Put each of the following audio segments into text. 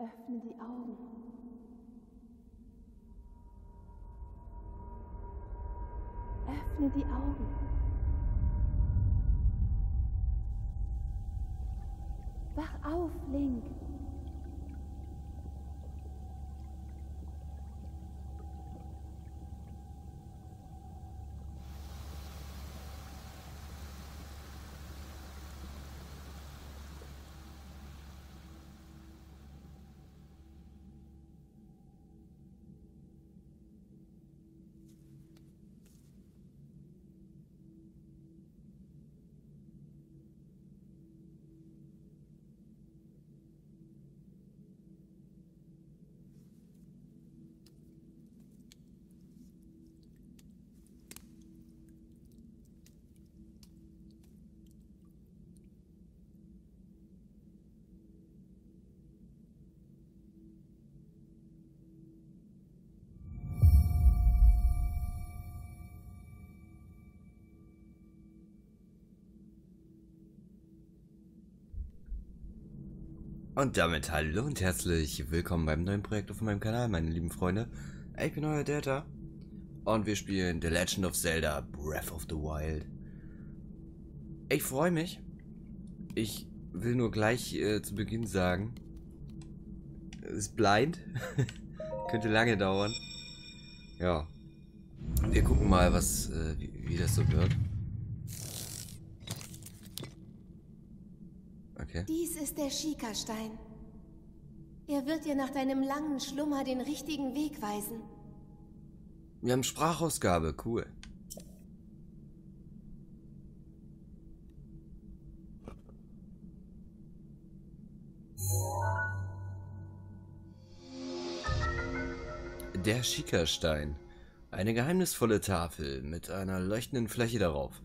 Öffne die Augen. Öffne die Augen. Wach auf, Link. Und damit hallo und herzlich willkommen beim neuen Projekt auf meinem Kanal, meine lieben Freunde. Ich bin euer Data und wir spielen The Legend of Zelda Breath of the Wild. Ich freue mich. Ich will nur gleich äh, zu Beginn sagen, es ist blind. Könnte lange dauern. Ja. Wir gucken mal, was äh, wie, wie das so wird. Okay. Dies ist der Schika-Stein. Er wird dir nach deinem langen Schlummer den richtigen Weg weisen. Wir haben Sprachausgabe, cool. Der Schika-Stein. Eine geheimnisvolle Tafel mit einer leuchtenden Fläche darauf.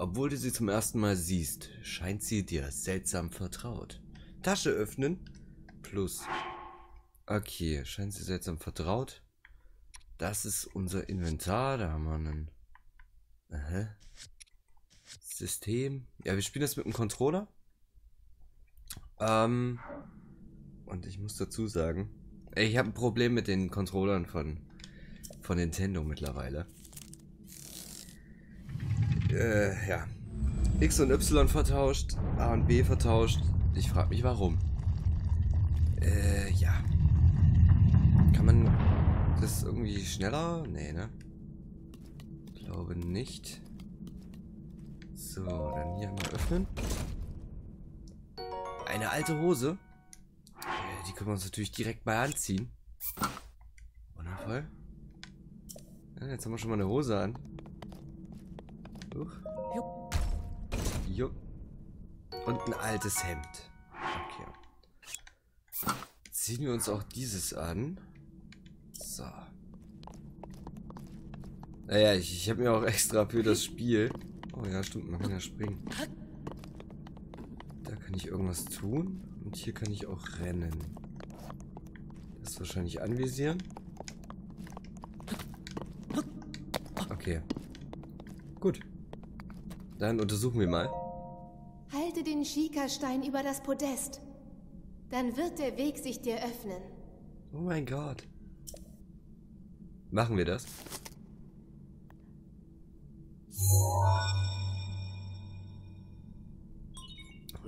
Obwohl du sie zum ersten Mal siehst, scheint sie dir seltsam vertraut. Tasche öffnen. Plus. Okay, scheint sie seltsam vertraut. Das ist unser Inventar. Da haben wir einen Aha. System. Ja, wir spielen das mit dem Controller. Ähm, und ich muss dazu sagen, ich habe ein Problem mit den Controllern von, von Nintendo mittlerweile. Äh, ja. X und Y vertauscht, A und B vertauscht. Ich frage mich warum. Äh, ja. Kann man das irgendwie schneller? Nee, ne? Glaube nicht. So, dann hier mal öffnen. Eine alte Hose. Äh, die können wir uns natürlich direkt mal anziehen. Wundervoll. Ja, jetzt haben wir schon mal eine Hose an. Huch. Jo. Und ein altes Hemd. Okay. Ziehen wir uns auch dieses an. So. Naja, ich, ich habe mir auch extra für das Spiel... Oh ja, stimmt, man kann ja springen. Da kann ich irgendwas tun. Und hier kann ich auch rennen. Das wahrscheinlich anvisieren. Okay. Gut. Dann untersuchen wir mal. Halte den Schika-Stein über das Podest. Dann wird der Weg sich dir öffnen. Oh mein Gott. Machen wir das?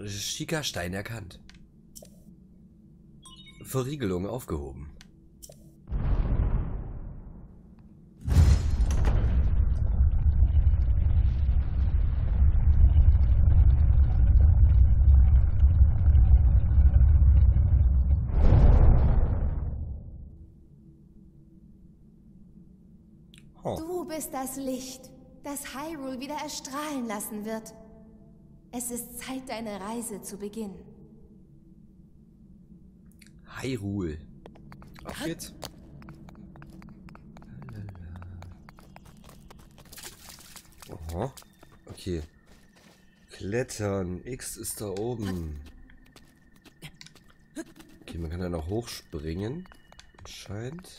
Schika-Stein erkannt. Verriegelung aufgehoben. Du bist das Licht, das Hyrule wieder erstrahlen lassen wird. Es ist Zeit, deine Reise zu beginnen. Hyrule. Auf geht's. Aha. Okay. Klettern. X ist da oben. Okay, man kann da noch hochspringen. Scheint.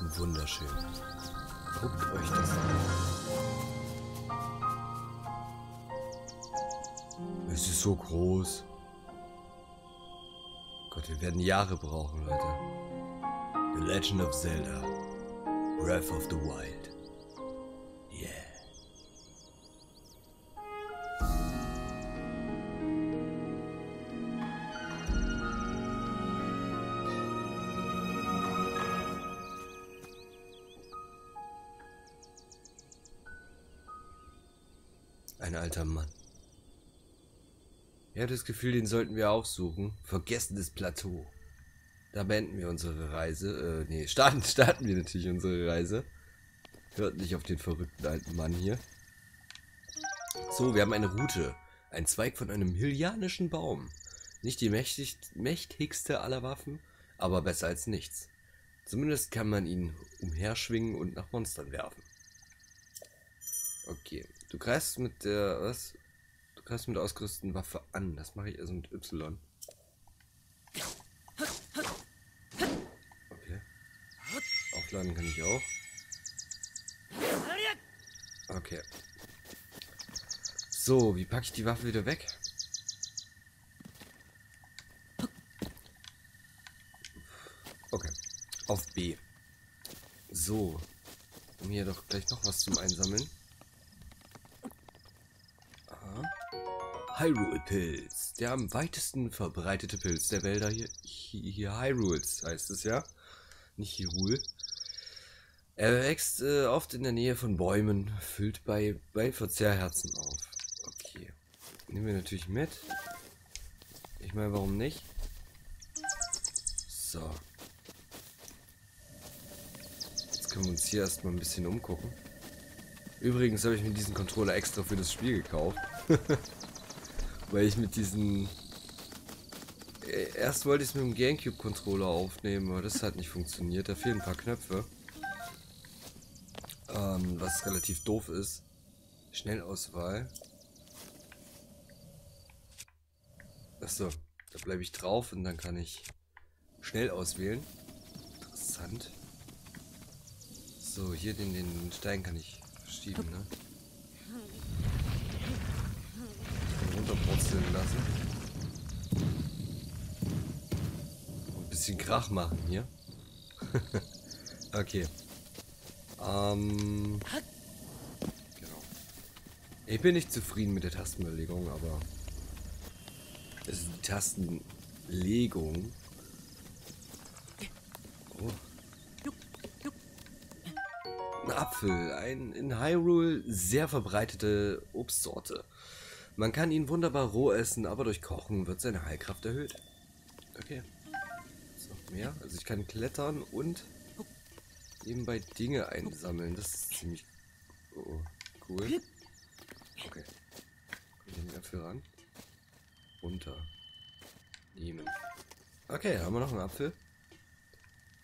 Wunderschön. Guckt euch das an. Es ist so groß. Gott, wir werden Jahre brauchen, Leute. The Legend of Zelda. Breath of the Wild. Ein alter Mann. Ich habe das Gefühl, den sollten wir auch suchen. Vergessenes Plateau. Da beenden wir unsere Reise. Äh, nee, starten, starten wir natürlich unsere Reise. Hört nicht auf den verrückten alten Mann hier. So, wir haben eine Route. Ein Zweig von einem hylianischen Baum. Nicht die mächtig, mächtigste aller Waffen, aber besser als nichts. Zumindest kann man ihn umherschwingen und nach Monstern werfen. Okay, du greifst mit der, was? Du greifst mit der ausgerüsteten Waffe an. Das mache ich also mit Y. Okay. Aufladen kann ich auch. Okay. So, wie packe ich die Waffe wieder weg? Okay. Auf B. So. Um hier doch gleich noch was zum Einsammeln. Hyrule Pilz. Der am weitesten verbreitete Pilz der Wälder hier. Hier, Hyrules heißt es ja. Nicht Hyrule. Er wächst äh, oft in der Nähe von Bäumen, füllt bei, bei Verzehrherzen auf. Okay. Nehmen wir natürlich mit. Ich meine, warum nicht? So. Jetzt können wir uns hier erstmal ein bisschen umgucken. Übrigens habe ich mir diesen Controller extra für das Spiel gekauft. Weil ich mit diesen... Äh, Erst wollte ich es mit dem Gamecube-Controller aufnehmen, aber das hat nicht funktioniert. Da fehlen ein paar Knöpfe. Ähm, was relativ doof ist. Schnellauswahl. Achso, da bleibe ich drauf und dann kann ich schnell auswählen. Interessant. So, hier den, den Stein kann ich verschieben, ne? Ich kann runterbrutzeln lassen. Ein bisschen Krach machen hier. okay. Ähm. Genau. Ich bin nicht zufrieden mit der Tastenbelegung, aber. Es ist die Tastenlegung. Oh. Ein Apfel, ein in Hyrule sehr verbreitete Obstsorte. Man kann ihn wunderbar roh essen, aber durch Kochen wird seine Heilkraft erhöht. Okay. Ist noch mehr? Also ich kann klettern und nebenbei Dinge einsammeln. Das ist ziemlich oh, cool. Okay. Kommen wir dafür ran? Runter. Nehmen. Okay, haben wir noch einen Apfel?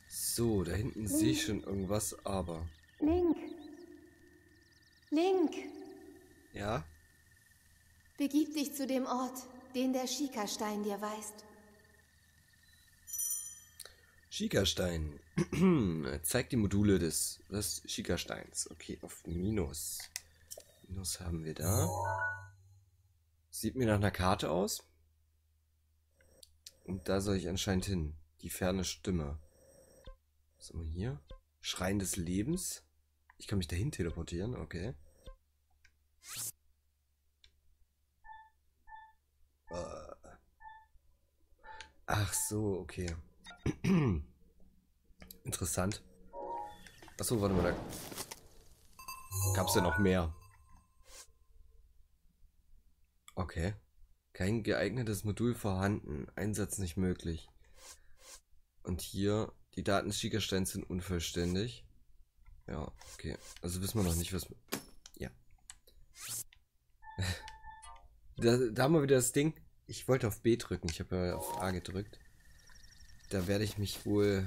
So, da hinten sehe ich schon irgendwas, aber. Link. Link, Ja? Begib dich zu dem Ort, den der Schikastein dir weist. Schikastein. Zeigt die Module des, des Schikasteins. Okay, auf Minus. Minus haben wir da. Sieht mir nach einer Karte aus. Und da soll ich anscheinend hin. Die ferne Stimme. Was haben wir hier? Schrein des Lebens. Ich kann mich dahin teleportieren, okay. Äh. Ach so, okay. Interessant. Achso, warte mal, da gab's ja noch mehr. Okay. Kein geeignetes Modul vorhanden. Einsatz nicht möglich. Und hier, die Daten des sind unvollständig. Ja, okay. Also wissen wir noch nicht, was... Ja. Da, da haben wir wieder das Ding. Ich wollte auf B drücken. Ich habe ja auf A gedrückt. Da werde ich mich wohl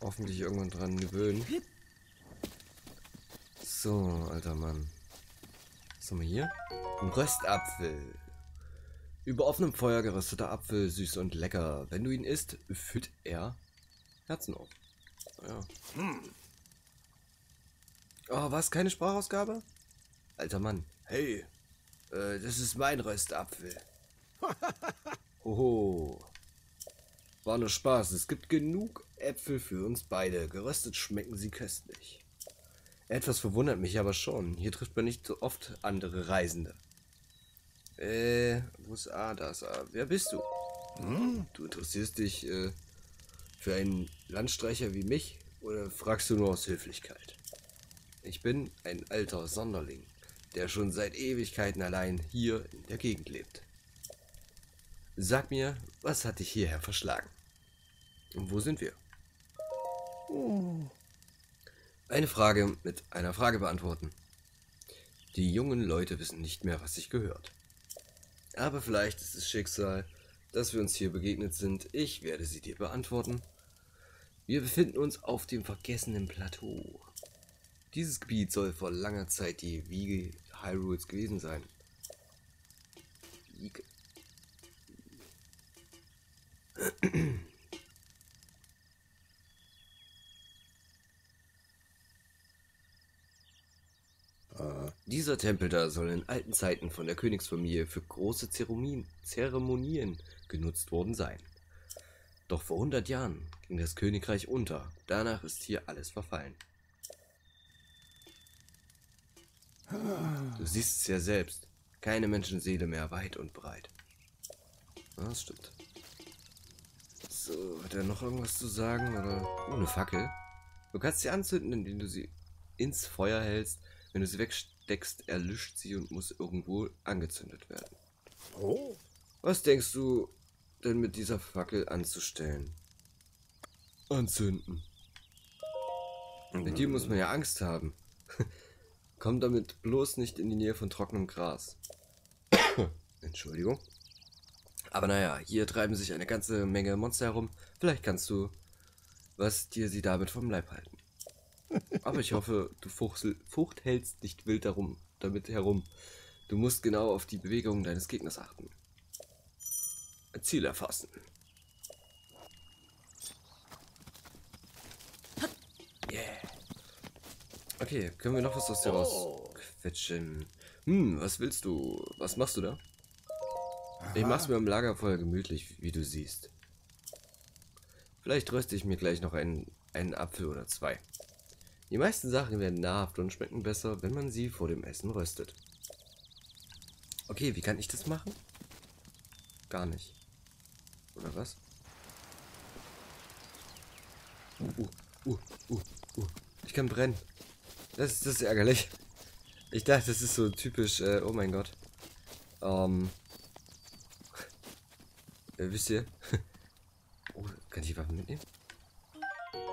hoffentlich irgendwann dran gewöhnen. So, alter Mann. Was haben wir hier? Ein Röstapfel. Über offenem Feuer gerösteter Apfel, süß und lecker. Wenn du ihn isst, füllt er Herzen auf. Ja. Oh, was? Keine Sprachausgabe? Alter Mann. Hey, äh, das ist mein Röstapfel. Hoho. War nur Spaß. Es gibt genug Äpfel für uns beide. Geröstet schmecken sie köstlich. Etwas verwundert mich aber schon. Hier trifft man nicht so oft andere Reisende. Äh, wo ist A, da ist A. Wer bist du? Hm? Du interessierst dich äh, für einen Landstreicher wie mich oder fragst du nur aus Höflichkeit? Ich bin ein alter Sonderling, der schon seit Ewigkeiten allein hier in der Gegend lebt. Sag mir, was hat dich hierher verschlagen? Und wo sind wir? Eine Frage mit einer Frage beantworten. Die jungen Leute wissen nicht mehr, was sich gehört. Aber vielleicht ist es Schicksal, dass wir uns hier begegnet sind. Ich werde sie dir beantworten. Wir befinden uns auf dem vergessenen Plateau. Dieses Gebiet soll vor langer Zeit die Wiege Hyrules gewesen sein. Wiege. Dieser Tempel da soll in alten Zeiten von der Königsfamilie für große Zeremonien, Zeremonien genutzt worden sein. Doch vor 100 Jahren ging das Königreich unter. Danach ist hier alles verfallen. Du siehst es ja selbst. Keine Menschenseele mehr weit und breit. Das stimmt. So, hat er noch irgendwas zu sagen? Oder oh, eine Fackel? Du kannst sie anzünden, indem du sie ins Feuer hältst. Wenn du sie wegsteckst, erlischt sie und muss irgendwo angezündet werden. Oh. Was denkst du denn mit dieser Fackel anzustellen? Anzünden. Mit dir muss man ja Angst haben. Komm damit bloß nicht in die Nähe von trockenem Gras. Entschuldigung. Aber naja, hier treiben sich eine ganze Menge Monster herum. Vielleicht kannst du, was dir sie damit vom Leib halten. Aber ich hoffe, du Fuchsel, Fucht hältst nicht wild darum, damit herum. Du musst genau auf die Bewegungen deines Gegners achten. Ziel erfassen. Okay, können wir noch was aus dir rausquetschen? Hm, was willst du? Was machst du da? Ich mach's mir am Lagerfeuer gemütlich, wie du siehst. Vielleicht röste ich mir gleich noch einen, einen Apfel oder zwei. Die meisten Sachen werden nahrhaft und schmecken besser, wenn man sie vor dem Essen röstet. Okay, wie kann ich das machen? Gar nicht. Oder was? Uh, uh, uh, uh, uh. Ich kann brennen. Das, ist, das ist ärgerlich. Ich dachte, das ist so typisch, äh, oh mein Gott. Ähm. Äh, wisst ihr? oh, kann ich die Waffen mitnehmen?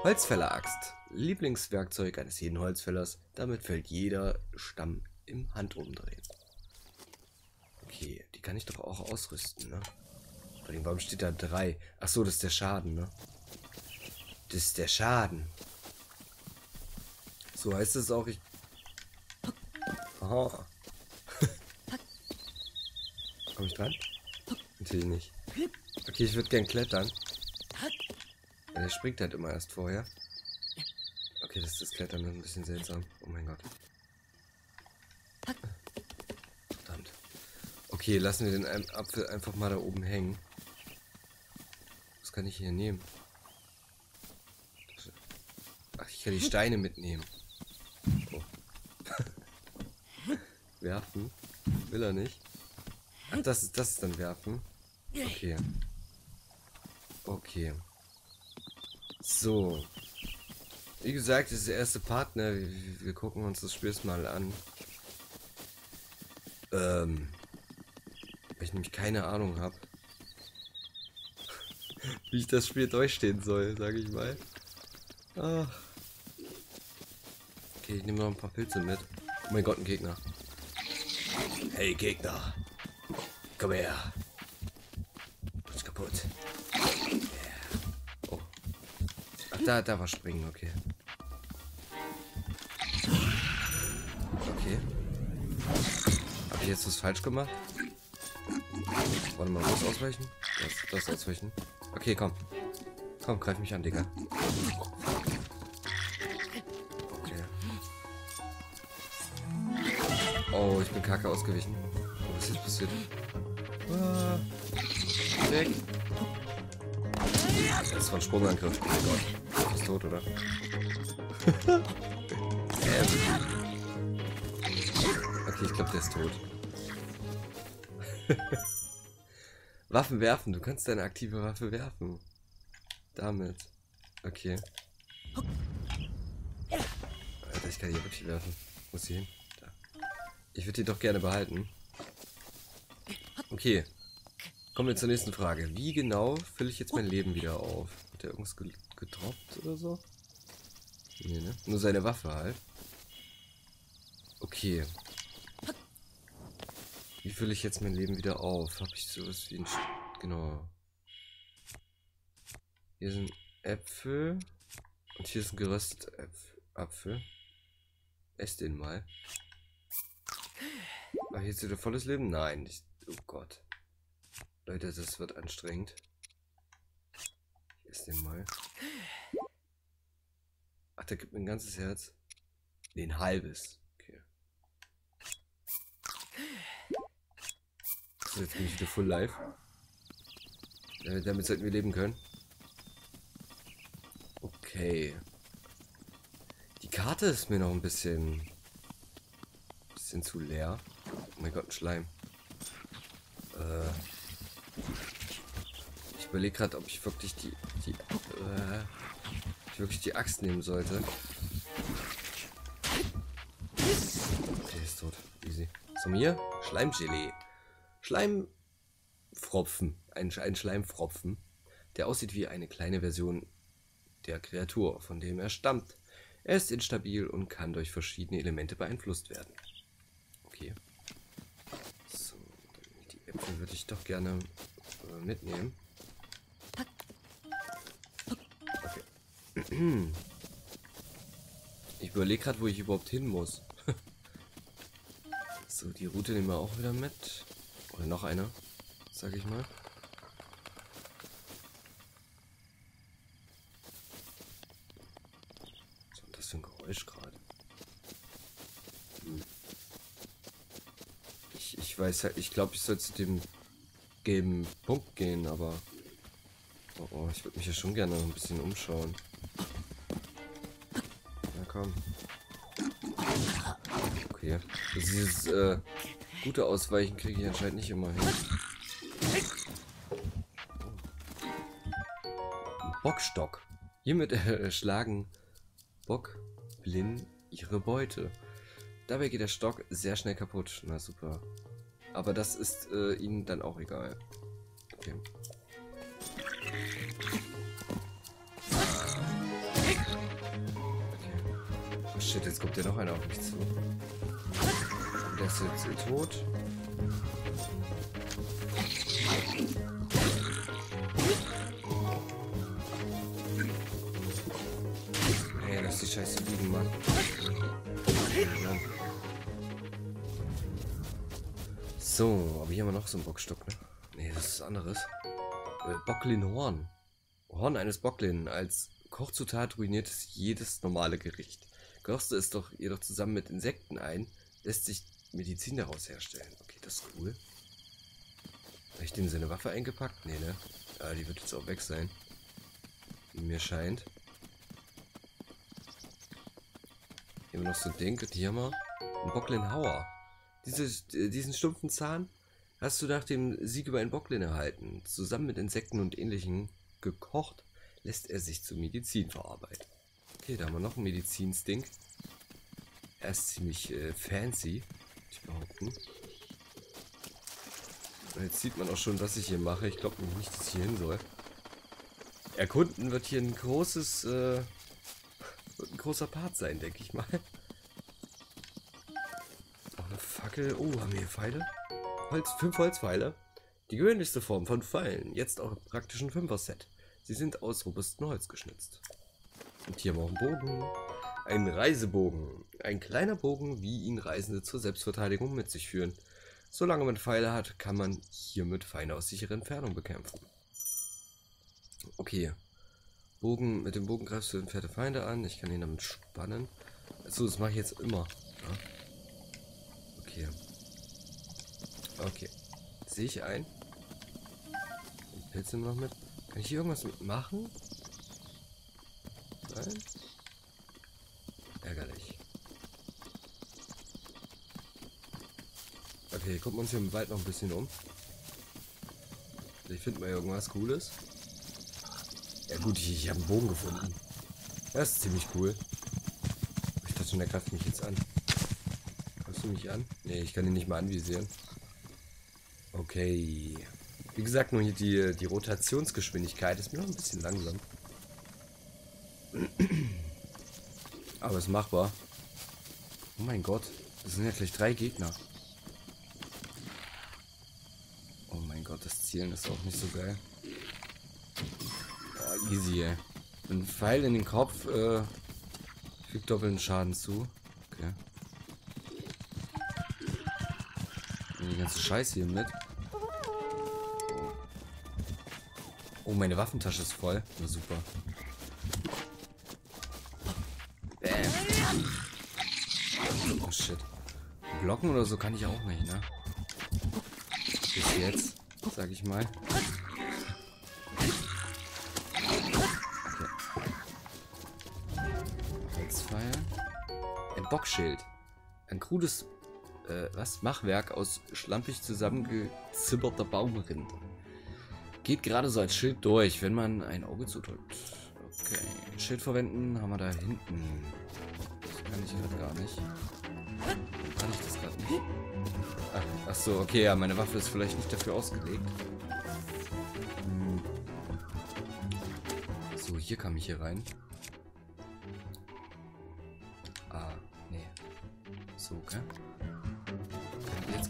Holzfäller-Axt. Lieblingswerkzeug eines jeden Holzfällers. Damit fällt jeder Stamm im Handumdrehen. Okay, die kann ich doch auch ausrüsten, ne? Warum steht da drei? Ach so, das ist der Schaden, ne? Das ist der Schaden. So heißt es auch. Ich. Aha. Komm ich dran? Natürlich nicht. Okay, ich würde gern klettern. Ja, der springt halt immer erst vorher. Okay, das ist das Klettern ein bisschen seltsam. Oh mein Gott. Verdammt. Okay, lassen wir den Apfel einfach mal da oben hängen. Was kann ich hier nehmen? Ach, ich kann die Steine mitnehmen. Oh. Werfen? Will er nicht? Ach, das ist das ist dann werfen. Okay. Okay. So. Wie gesagt, das ist der erste Partner. Wir, wir gucken uns das Spiel mal an. Ähm. Weil ich nämlich keine Ahnung habe. wie ich das Spiel durchstehen soll, sage ich mal. Ach. Okay, ich nehme noch ein paar Pilze mit. Oh mein Gott, ein Gegner. Hey Gegner. Komm her. Ist kaputt. Yeah. Oh. Ach, da, da war springen, okay. ich jetzt was falsch gemacht? Warte mal, muss ausweichen? Das, das ausweichen. Okay, komm. Komm, greif mich an, Digga. Bin kacke ausgewichen. Oh, was ist passiert? Ah, weg. Das war ein Sprungangriff. Oh mein Gott. Du bist tot, oder? ähm. Okay, ich glaube, der ist tot. Waffen werfen. Du kannst deine aktive Waffe werfen. Damit. Okay. Alter, ich kann hier wirklich werfen. Muss hier hin? Ich würde die doch gerne behalten. Okay. Kommen wir zur nächsten Frage. Wie genau fülle ich jetzt mein Leben wieder auf? Hat er irgendwas getroppt oder so? Nee, ne? Nur seine Waffe halt. Okay. Wie fülle ich jetzt mein Leben wieder auf? Habe ich sowas wie ein... Sch genau. Hier sind Äpfel. Und hier ist ein gerösteter Apfel. Ess den mal. Hier ist wieder volles Leben? Nein. Ich, oh Gott. Leute, das wird anstrengend. Ich esse den mal. Ach, der gibt mir ein ganzes Herz. Nee, ein halbes. So, jetzt bin ich wieder full live. Äh, damit sollten wir leben können. Okay. Die Karte ist mir noch ein bisschen... bisschen zu leer. Oh mein Gott, ein Schleim. Äh, ich überlege gerade, ob ich wirklich die... die äh, ich wirklich die Axt nehmen sollte. Okay, ist tot. Easy. So, mir? Schleimgelee. Schleimfropfen, ein, ein Schleimfropfen, der aussieht wie eine kleine Version der Kreatur, von dem er stammt. Er ist instabil und kann durch verschiedene Elemente beeinflusst werden. Okay. So, die Äpfel würde ich doch gerne äh, mitnehmen. Okay. Ich überlege gerade, wo ich überhaupt hin muss. so, die Route nehmen wir auch wieder mit. Oder noch einer, sag ich mal. Ist das für ein Geräusch gerade? Hm. Ich, ich weiß halt, ich glaube, ich soll zu dem gelben Punkt gehen, aber... Oh, oh ich würde mich ja schon gerne noch ein bisschen umschauen. Na komm. Okay. Dieses, äh, Gute Ausweichen kriege ich anscheinend nicht immer hin. Bockstock. Hiermit erschlagen Bockblin ihre Beute. Dabei geht der Stock sehr schnell kaputt. Na super. Aber das ist äh, ihnen dann auch egal. Okay. Oh shit, jetzt kommt ja noch einer auf mich zu. Der ist jetzt tot. So, aber hier haben wir noch so einen Bockstock, ne? Ne, das ist anderes. Äh, Bocklin-Horn. Horn eines Bocklin. Als Kochzutat ruiniert es jedes normale Gericht. Kochst du es doch jedoch zusammen mit Insekten ein, lässt sich Medizin daraus herstellen. Okay, das ist cool. Habe ich den seine Waffe eingepackt? Nee, ne? Ah, die wird jetzt auch weg sein. Wie mir scheint. Hier haben wir noch so ein Ding. Hier haben wir einen Bocklin Hauer. Diese, diesen stumpfen Zahn hast du nach dem Sieg über einen Bocklin erhalten. Zusammen mit Insekten und ähnlichem gekocht, lässt er sich zur Medizin verarbeiten. Okay, da haben wir noch ein Medizinsding. Er ist ziemlich äh, fancy ich behaupten. Jetzt sieht man auch schon, was ich hier mache. Ich glaube nicht, dass ich hier hin soll. Erkunden wird hier ein großes, äh, ein großer Part sein, denke ich mal. Fackel. Oh, haben wir hier Pfeile? Holz, fünf Holzpfeile. Die gewöhnlichste Form von Pfeilen. Jetzt auch im praktischen Fünfer-Set. Sie sind aus robustem Holz geschnitzt. Und hier haben wir auch einen Bogen. Ein Reisebogen. Ein kleiner Bogen, wie ihn Reisende zur Selbstverteidigung mit sich führen. Solange man Pfeile hat, kann man hiermit Feinde aus sicherer Entfernung bekämpfen. Okay. Bogen, mit dem Bogen greifst du entfernte Feinde an. Ich kann ihn damit spannen. So, das mache ich jetzt immer. Ja. Okay. Okay. Sehe ich ein. Den Pilz noch mit. Kann ich hier irgendwas mitmachen? Nein? Ärgerlich. Okay, gucken wir uns hier im Wald noch ein bisschen um. Ich finde mal irgendwas Cooles. Ja gut, ich, ich habe einen Bogen gefunden. Das ist ziemlich cool. Ich dachte schon, der greift mich jetzt an. Du mich an? Nee, ich kann ihn nicht mal anvisieren. Okay. Wie gesagt, nur hier die, die Rotationsgeschwindigkeit ist mir noch ein bisschen langsam. Aber ist machbar. Oh mein Gott. Das sind ja gleich drei Gegner. Oh mein Gott, das Zielen ist auch nicht so geil. Oh, easy, ey. Ein Pfeil in den Kopf äh, fügt doppelten Schaden zu. Okay. Die ganze Scheiße hier mit. Oh, meine Waffentasche ist voll. Na super. Bam. Oh shit. Blocken oder so kann ich auch nicht, ne? Bis jetzt, sag ich mal. Holzpfeil. Ein Bockschild. Ein krudes, äh, was? Machwerk aus schlampig zusammengezimmerter Baumrind. Geht gerade so als Schild durch, wenn man ein Auge zudrückt. Okay. Schild verwenden haben wir da hinten. Das kann ich gerade gar nicht. Kann ich das gerade nicht? Ach, ach, so, okay, ja, meine Waffe ist vielleicht nicht dafür ausgelegt. Hm. So, hier kam ich hier rein. Ah, nee. So, okay.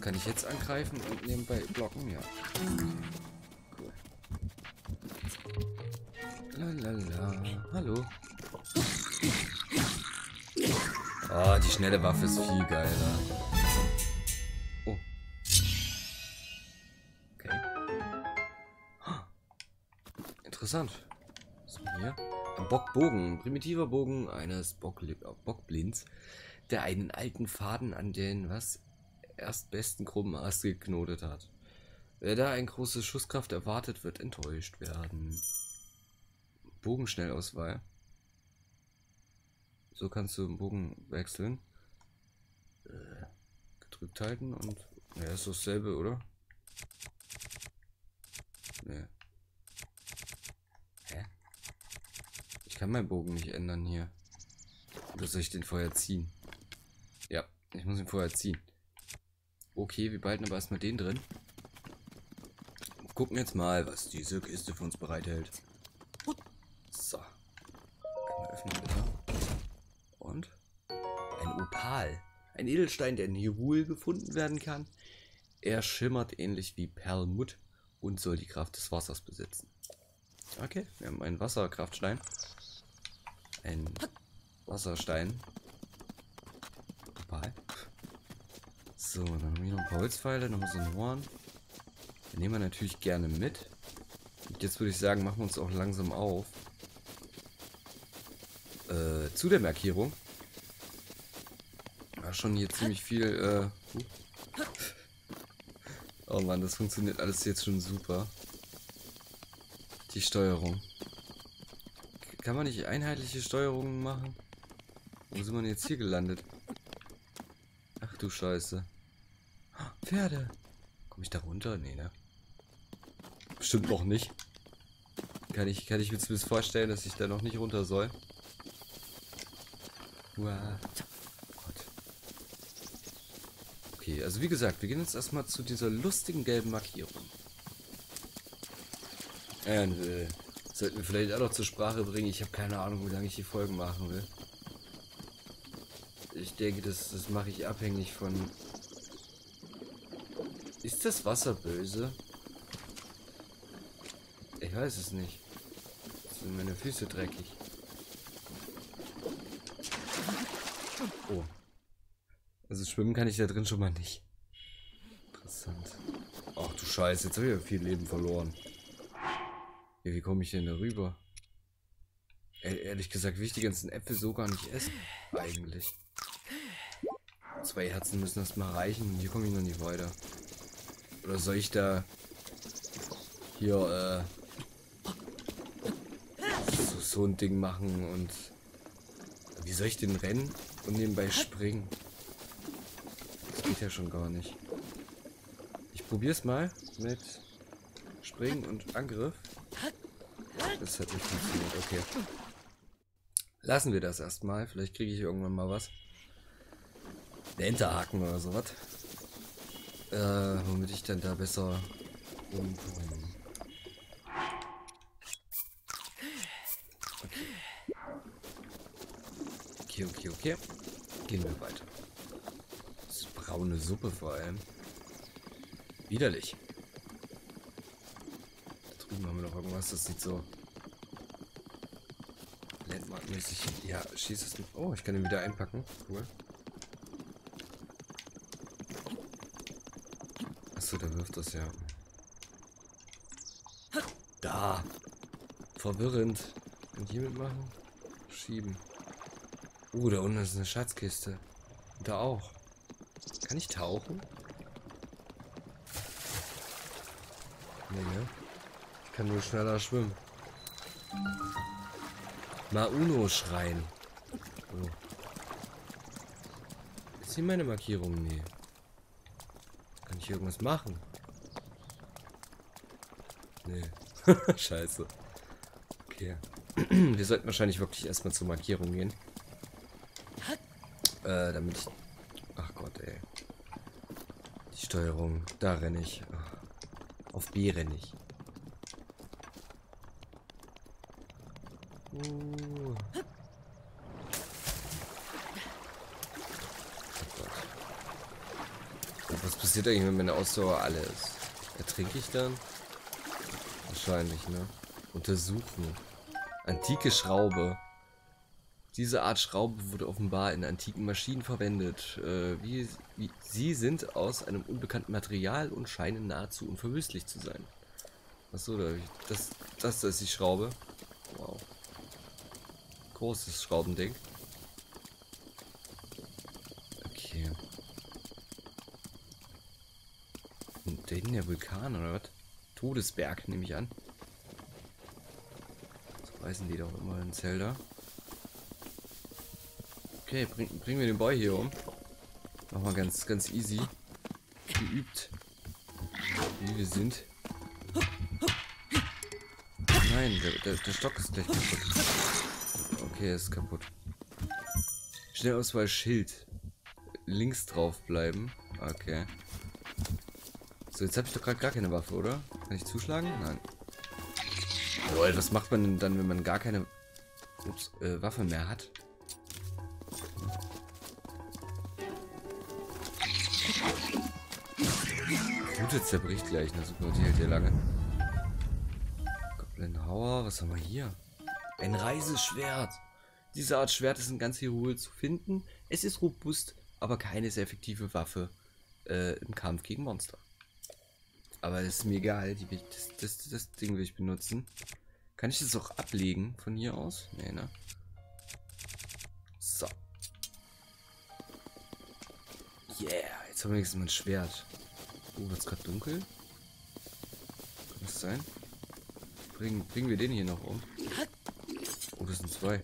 Kann ich jetzt angreifen und nebenbei blocken, ja. Okay. Lalala. Hallo. Oh, die schnelle Waffe ist viel geiler. Oh. Okay. Interessant. Was haben wir hier? Ein Bockbogen. Ein primitiver Bogen eines Bockblinds, der einen alten Faden an den, was, erstbesten krummen Ast geknotet hat. Wer da ein großes Schusskraft erwartet, wird enttäuscht werden. Bogenschnellauswahl. So kannst du den Bogen wechseln. Äh, gedrückt halten und. Ja, ist dasselbe, oder? Nee. Hä? Ich kann meinen Bogen nicht ändern hier. Oder soll ich den vorher ziehen? Ja, ich muss ihn vorher ziehen. Okay, wir behalten aber erstmal den drin. Gucken jetzt mal, was diese Kiste für uns bereithält. So. Einmal öffnen bitte. Und? Ein Opal. Ein Edelstein, der in Hyrule gefunden werden kann. Er schimmert ähnlich wie Perlmutt und soll die Kraft des Wassers besitzen. Okay, wir haben einen Wasserkraftstein. Ein Wasserstein. Opal. So, dann ein paar Holzpfeile, noch so ein Horn. Den nehmen wir natürlich gerne mit. Und jetzt würde ich sagen, machen wir uns auch langsam auf. Äh, zu der Markierung. War schon hier ziemlich viel, äh. Oh Mann, das funktioniert alles jetzt schon super. Die Steuerung. Kann man nicht einheitliche Steuerungen machen? Wo sind wir jetzt hier gelandet? Ach du Scheiße. Pferde. Komme ich da runter? Nee, ne? Bestimmt noch nicht. Kann ich, kann ich mir zumindest vorstellen, dass ich da noch nicht runter soll. Uah. Gott. Okay, also wie gesagt, wir gehen jetzt erstmal zu dieser lustigen gelben Markierung. Und, äh, sollten wir vielleicht auch noch zur Sprache bringen. Ich habe keine Ahnung, wie lange ich die Folgen machen will. Ich denke, das, das mache ich abhängig von... Ist das Wasser böse? Ich weiß es nicht. Sind meine Füße dreckig? Oh. Also schwimmen kann ich da drin schon mal nicht. Interessant. Ach du Scheiße, jetzt habe ich ja viel Leben verloren. Ja, wie komme ich denn da rüber? E ehrlich gesagt, will ich die ganzen Äpfel so gar nicht essen. Eigentlich. Zwei Herzen müssen erstmal reichen. Hier komme ich noch nicht weiter. Oder soll ich da hier, äh, so ein Ding machen und wie soll ich den rennen und nebenbei springen? Das geht ja schon gar nicht. Ich probier's mal mit Springen und Angriff. Das hat nicht funktioniert, okay. Lassen wir das erstmal. Vielleicht kriege ich irgendwann mal was. Der Hinterhaken oder sowas. Äh, womit ich dann da besser umkomme. Okay, okay, okay. Gehen wir weiter. Das ist braune Suppe vor allem. Widerlich. Da drüben haben wir noch irgendwas, das sieht so landmarkmäßig. Ja, schieß es. Oh, ich kann ihn wieder einpacken. Cool. Achso, der wirft das ja. Da. Verwirrend. Und hier mitmachen? Schieben. Uh, da unten ist eine Schatzkiste. Da auch. Kann ich tauchen? Nee, ne? Ich kann nur schneller schwimmen. Mauno schreien. Oh. Ist hier meine Markierung? Nee. Ich irgendwas machen? Nee. Scheiße. Okay. Wir sollten wahrscheinlich wirklich erstmal zur Markierung gehen. Äh, damit ich... Ach Gott, ey. Die Steuerung. Da renne ich. Auf B renne ich. Uh. Passiert eigentlich, wenn meine Ausdauer alle ist? Ertrinke ich dann? Wahrscheinlich, ne? Untersuchen. Antike Schraube. Diese Art Schraube wurde offenbar in antiken Maschinen verwendet. Äh, wie, wie, sie sind aus einem unbekannten Material und scheinen nahezu unverwüstlich zu sein. Achso, das, das ist die Schraube. Wow. Großes Schraubending. Okay. Und da hinten der Vulkan, oder was? Todesberg, nehme ich an. So weisen die doch immer in Zelda. Okay, bring, bringen wir den Boy hier um. Wir ganz, ganz easy. Geübt. Wie wir sind. Nein, der, der, der Stock ist gleich kaputt. Okay, ist kaputt. Schnellauswahl Schild. Links drauf bleiben. Okay. So, jetzt habe ich doch gerade gar keine Waffe, oder? Kann ich zuschlagen? Nein. Lol, was macht man denn dann, wenn man gar keine ups, äh, Waffe mehr hat? Route zerbricht gleich, na super, die hält ja lange. Goblin Hauer, was haben wir hier? Ein Reiseschwert. Diese Art Schwert ist in ganz Hyrule zu finden. Es ist robust, aber keine sehr effektive Waffe äh, im Kampf gegen Monster. Aber das ist mir egal. Die, das, das, das Ding will ich benutzen. Kann ich das auch ablegen von hier aus? Nee, ne? So. Yeah, jetzt haben wir wenigstens mal ein Schwert. Oh, wird es gerade dunkel? Kann das sein? Bringen, bringen wir den hier noch um? Oh, das sind zwei.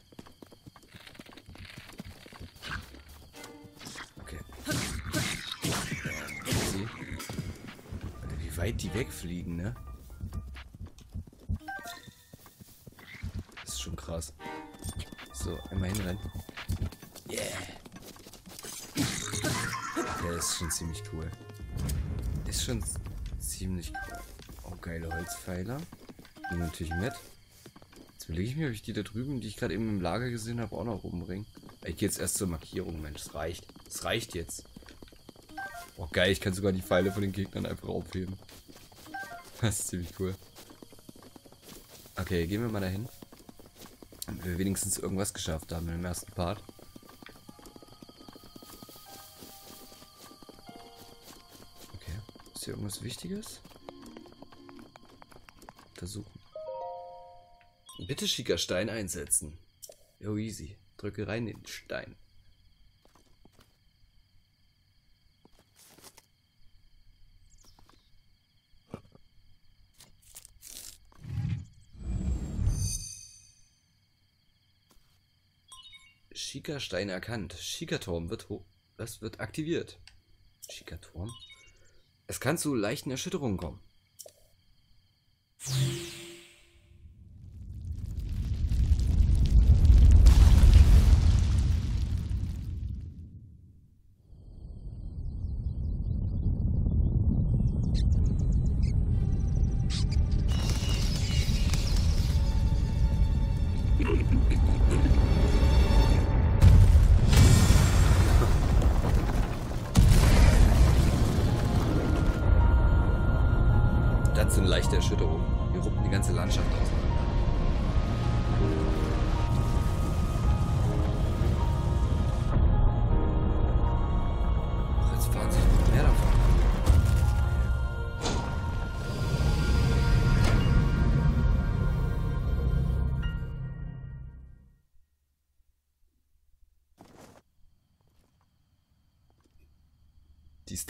Weit die wegfliegen, ne? Das ist schon krass. So, einmal hinrennen. Yeah. Der ist schon ziemlich cool. Ist schon ziemlich cool. Oh, geile Holzpfeiler. Die natürlich mit. Jetzt überlege ich mir, ob ich die da drüben, die ich gerade eben im Lager gesehen habe, auch noch umbringe. Ich gehe jetzt erst zur Markierung, Mensch. Es reicht. Es reicht jetzt. Oh geil, ich kann sogar die Pfeile von den Gegnern einfach aufheben. Das ist ziemlich cool. Okay, gehen wir mal dahin. Damit wir wenigstens irgendwas geschafft haben im ersten Part. Okay, ist hier irgendwas Wichtiges? Untersuchen. Bitte schicker Stein einsetzen. Oh easy. Drücke rein den Stein. Schika-Stein erkannt. Schika-Turm wird hoch. Das wird aktiviert. Schika-Turm. Es kann zu leichten Erschütterungen kommen.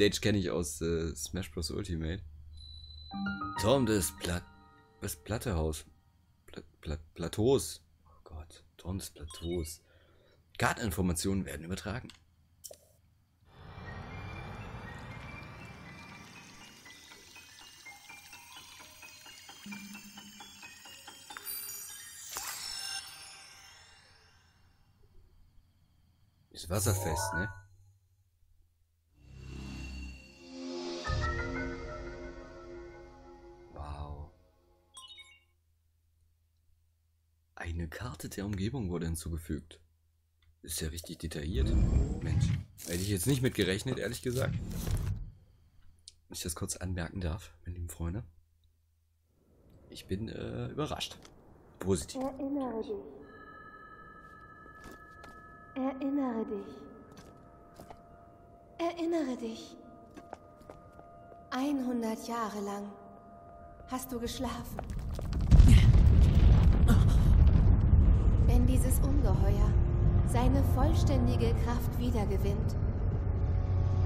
Stage kenne ich aus äh, Smash Bros. Ultimate. Turm des Pla was Plattehaus. Pla Pla Plateaus. Oh Gott. Turm des Plateaus. Karteninformationen werden übertragen. Ist wasserfest, ne? Karte der Umgebung wurde hinzugefügt. Ist ja richtig detailliert. Mensch, hätte ich jetzt nicht mit gerechnet, ehrlich gesagt. Wenn ich das kurz anmerken darf, meine lieben Freunde. Ich bin äh, überrascht. Positiv. Erinnere dich. Erinnere dich. Erinnere dich. 100 Jahre lang hast du geschlafen. Dieses Ungeheuer seine vollständige Kraft wiedergewinnt,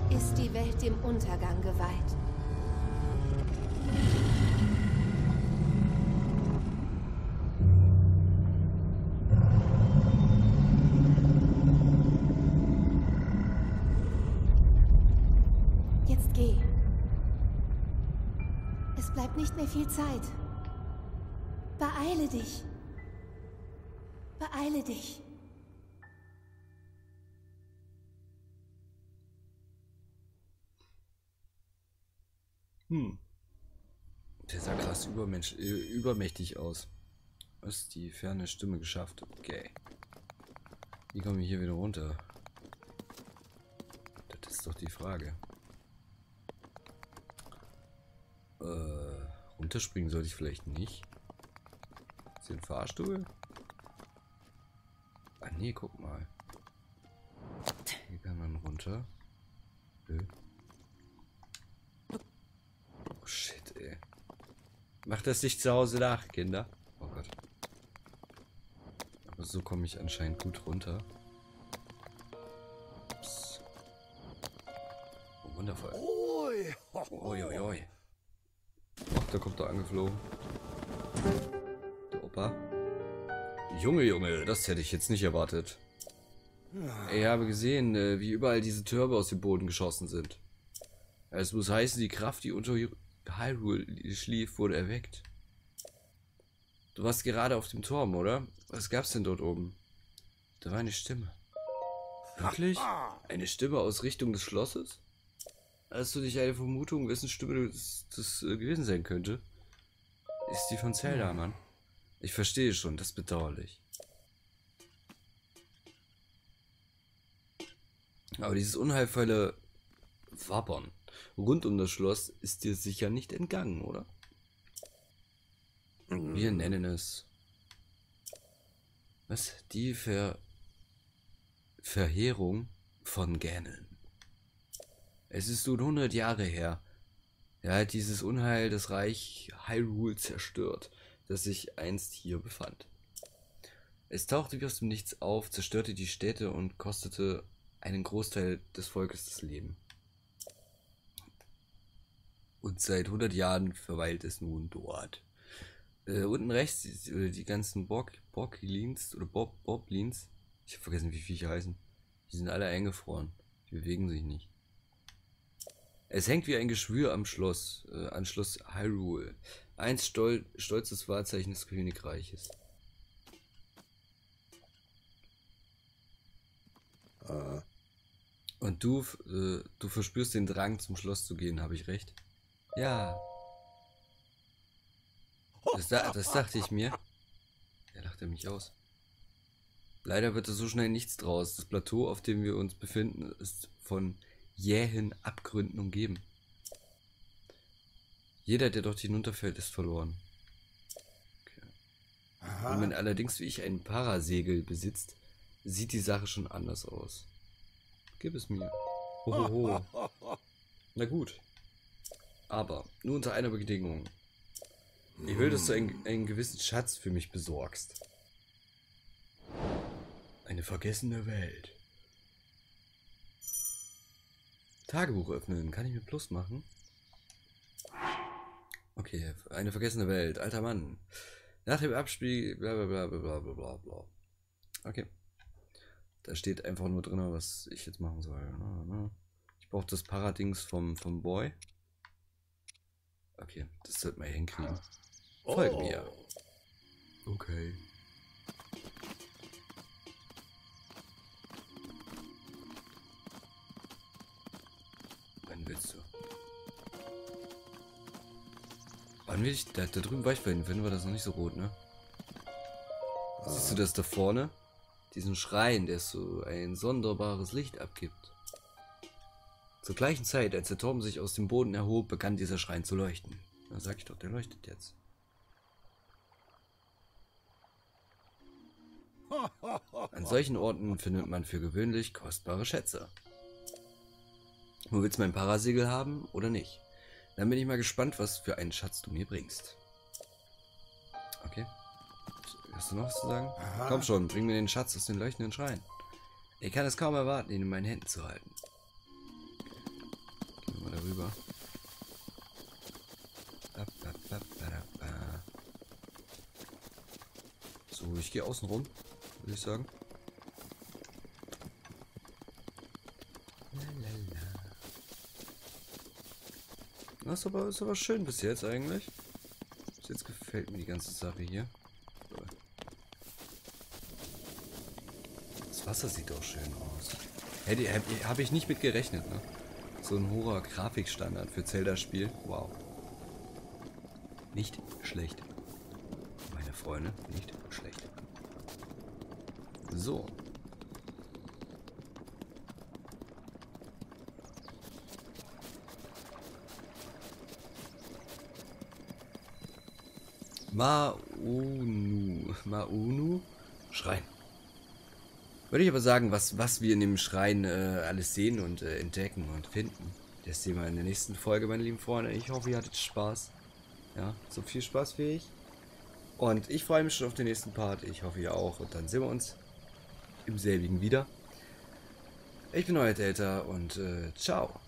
ist die Welt dem Untergang geweiht. Jetzt geh. Es bleibt nicht mehr viel Zeit. Beeile dich. Beeile dich. Hm. Der sah krass übermensch übermächtig aus. Was die ferne Stimme geschafft. Okay. Wie komme ich hier wieder runter? Das ist doch die Frage. Äh, runterspringen sollte ich vielleicht nicht. Ist hier ein Fahrstuhl? Nee, guck mal. Hier kann man runter. Nö. Oh shit, ey. Macht das nicht zu Hause nach, Kinder? Oh Gott. Aber so komme ich anscheinend gut runter. Ups. Oh, wundervoll. Uiuiui. Ui. Ach, da kommt er angeflogen. Der Opa. Junge, Junge, das hätte ich jetzt nicht erwartet. Ich habe gesehen, äh, wie überall diese Türme aus dem Boden geschossen sind. Es muss heißen, die Kraft, die unter Hyrule schlief, wurde erweckt. Du warst gerade auf dem Turm, oder? Was gab's denn dort oben? Da war eine Stimme. Wirklich? Eine Stimme aus Richtung des Schlosses? Hast du nicht eine Vermutung, wessen Stimme das, das äh, gewesen sein könnte? Ist die von Zelda, Mann. Ich verstehe schon, das ist bedauerlich. Aber dieses unheilvolle Wappern rund um das Schloss ist dir sicher nicht entgangen, oder? Wir nennen es. Was? Die Ver. Verheerung von Gähnen. Es ist nun 100 Jahre her. Er hat dieses Unheil das Reich Hyrule zerstört, das sich einst hier befand. Es tauchte wie aus dem Nichts auf, zerstörte die Städte und kostete einen Großteil des Volkes das Leben. Und seit 100 Jahren verweilt es nun dort. Äh, unten rechts die, die ganzen Borg, Borglins oder Bob, Boblins, Ich habe vergessen, wie Viecher heißen. Die sind alle eingefroren. Die bewegen sich nicht. Es hängt wie ein Geschwür am Schloss, äh, an Schloss Hyrule. Einst stol stolzes Wahrzeichen des Königreiches. Äh, Und du, äh, du verspürst den Drang, zum Schloss zu gehen, habe ich recht? Ja. Das, da, das dachte ich mir. Er lachte mich aus. Leider wird da so schnell nichts draus. Das Plateau, auf dem wir uns befinden, ist von jähen Abgründen umgeben. Jeder, der dort hinunterfällt, ist verloren. Okay. Wenn man allerdings wie ich ein Parasegel besitzt, sieht die Sache schon anders aus. Gib es mir. Hohoho. Na gut. Aber nur unter einer Bedingung. Ich will, dass du einen, einen gewissen Schatz für mich besorgst. Eine vergessene Welt. Tagebuch öffnen. Kann ich mir Plus machen? Okay, eine vergessene Welt. Alter Mann. Nach dem Abspiel. Bla bla bla bla bla bla. Okay. Da steht einfach nur drin, was ich jetzt machen soll. Ich brauche das Paradings vom, vom Boy. Okay, das sollte man hinkriegen. Folgt mir. Okay. Willst du? Wann will ich? Da, da drüben war ich vorhin. Vorhin war das noch nicht so rot, ne? Siehst du das da vorne? Diesen Schrein, der so ein sonderbares Licht abgibt. Zur gleichen Zeit, als der Turm sich aus dem Boden erhob, begann dieser Schrein zu leuchten. Da sag ich doch, der leuchtet jetzt. An solchen Orten findet man für gewöhnlich kostbare Schätze. Du willst mein Parasegel haben oder nicht? Dann bin ich mal gespannt, was für einen Schatz du mir bringst. Okay. Hast du noch was zu sagen? Aha. Komm schon, bring mir den Schatz aus dem leuchtenden Schrein. Ich kann es kaum erwarten, ihn in meinen Händen zu halten. Gehen wir mal darüber. So, ich gehe außen rum, würde ich sagen. Das ist aber, ist aber schön bis jetzt eigentlich. Bis jetzt gefällt mir die ganze Sache hier. Das Wasser sieht auch schön aus. Hätte hab, hab ich nicht mit gerechnet, ne? So ein hoher Grafikstandard für Zelda-Spiel. Wow. Nicht schlecht. Meine Freunde, nicht schlecht. So. Maunu. Maunu? Schrein. Würde ich aber sagen, was, was wir in dem Schrein äh, alles sehen und äh, entdecken und finden. Das sehen wir in der nächsten Folge, meine lieben Freunde. Ich hoffe, ihr hattet Spaß. Ja, so viel Spaß wie ich. Und ich freue mich schon auf den nächsten Part. Ich hoffe, ihr auch. Und dann sehen wir uns im selbigen wieder. Ich bin euer Delta und äh, ciao.